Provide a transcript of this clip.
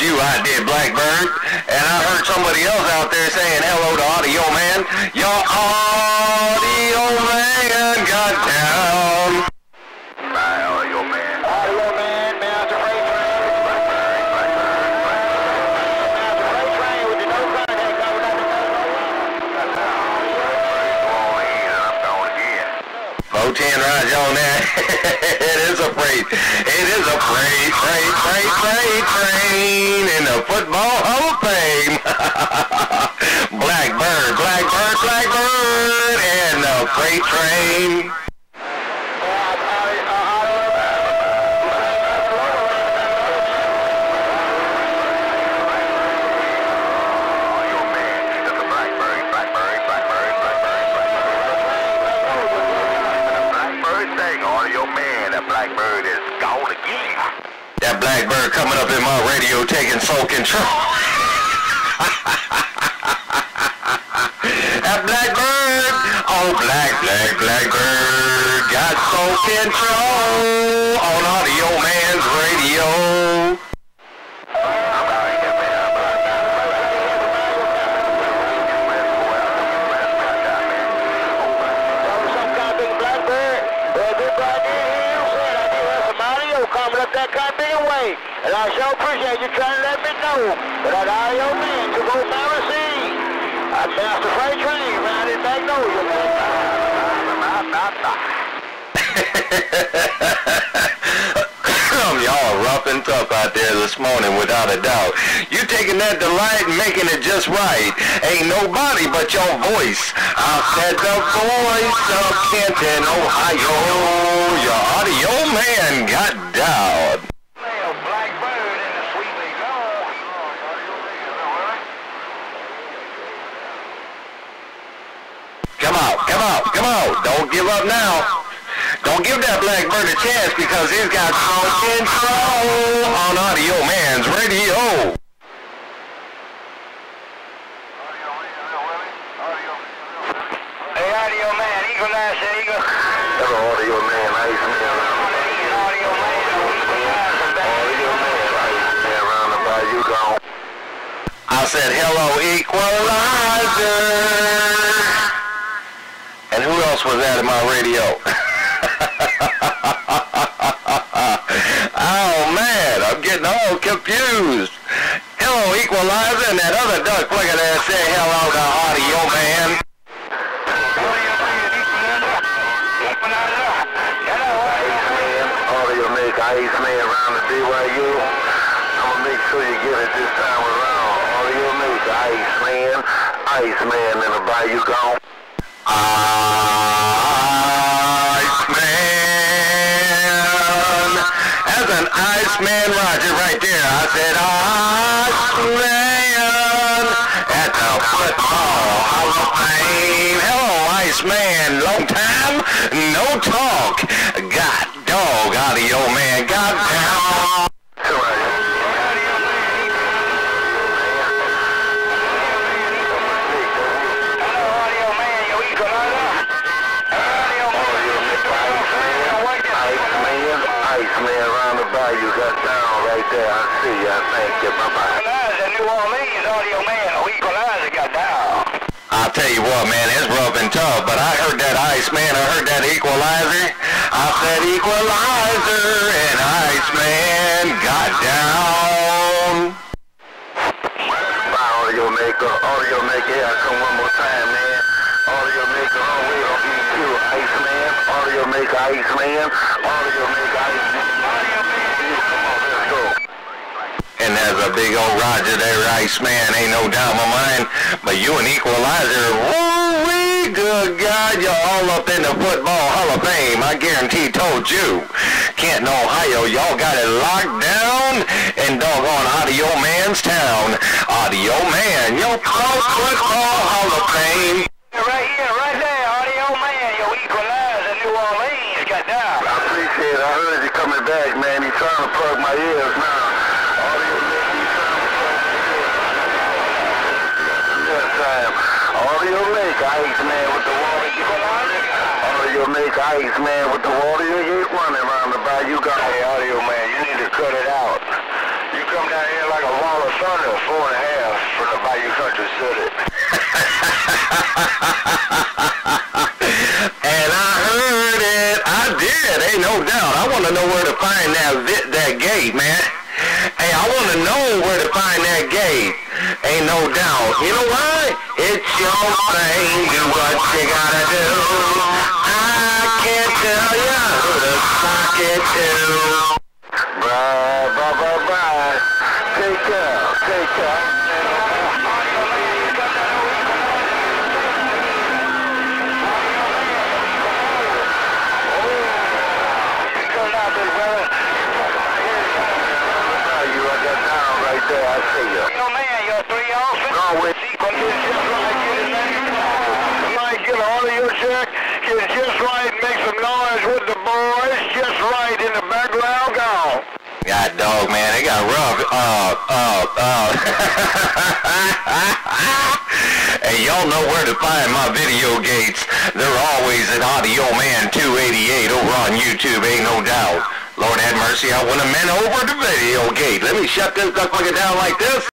you I did, Blackbird. And I heard somebody else out there saying hello to Audio Man. Your Audio Man got 410 rides on there. it is a freight. It is a freight, freight, freight, freight train in the football Hall of Fame. Blackbird, Blackbird, Blackbird, and the freight train. Coming up in my radio taking full control. that Blackbird, oh Black, Black, Blackbird got full control that kind of big way. And I sure appreciate you trying to let me know. That audio man took over my receive. I Master Freight Train ran in Magnolia, tough out there this morning, without a doubt. You taking that delight and making it just right. Ain't nobody but your voice. I said the voice of Kenton, Ohio. Your audio man got down. Come out, come out, come out. Don't give up now. Don't give that Blackbird a chance because he's got full control on Audio Man's radio. Hey, audio man, equalize that Audio Man. Ice Man. Audio man, equalize the back. Audio Man. Round the bayou gone. I said, hello, equalizer. And who else was that in my radio? oh, man, I'm getting all confused. Hello, equalizer, and that other duck looking there say hello to audio, man. Man, Audio make Ice Man around the bayou. I'ma make sure you get it this time around. Audio make Ice Man, Ice Man in the bayou gone. Iceman. Iceman Roger right there. I said Iceman at the football Hall of Fame. Hello, Iceman. Long time, no talk. God dog, audio man. God down. Audio man, you equalizer. Audio Ice Man, Ice Man around the bayou got down right there. I see you. I thank you. Bye-bye. Equalizer, New Orleans audio man, oh, equalizer got down. I'll tell you what, man, it's rough and tough, but I heard that Ice Man, I heard that equalizer. I said equalizer, and Iceman got down. Bye, audio maker. Audio maker, here I come one more time, man. Audio maker, oh, wait on EQ. Ice Man. Audio maker, Ice Man. Audio maker, Ice Man. Come on, let's go. And there's a big old Roger there, Iceman, ain't no doubt in my mind. But you an equalizer, woo-wee, good God, you're all up in the Football Hall of Fame. I guarantee told you. Canton, Ohio, y'all got it locked down in doggone your Man's town. Audio Man, your pro Football Hall of Fame. Right here, right there, audio man, you equalizer, New Orleans got down. I appreciate it. I heard you coming back, man. He's trying to plug my ears now. Audio maker, Ice Man with the water. Audio maker, Ice Man with the water. You the bayou. Got hey, audio man, you need to cut it out. You come down here like a wall of thunder, four and a half the Country City. and I heard it. I did. Ain't no doubt. I want to know where to find that vi- that gate, man. Hey, I want to know where to find that gate. Doubt. You know what? It's your thing. Do what you gotta do. I can't tell you who to sock it to. Bye, bye, bye, bye. Take care, take care. Oh, Come out, big brother. You are that down right there, I see you. Yo, man, you're three off. Go with But it's just right, get it. Get all of your check. Get just right, make some noise with the boys. Just right in the background, go. God dog, man, they got rough. Uh, uh, uh. hey, y'all know where to find my video gates. They're always at Audio Man 288 over on YouTube, ain't no doubt. Lord have mercy, I want a man over the video gate. Let me shut this fucker down like this.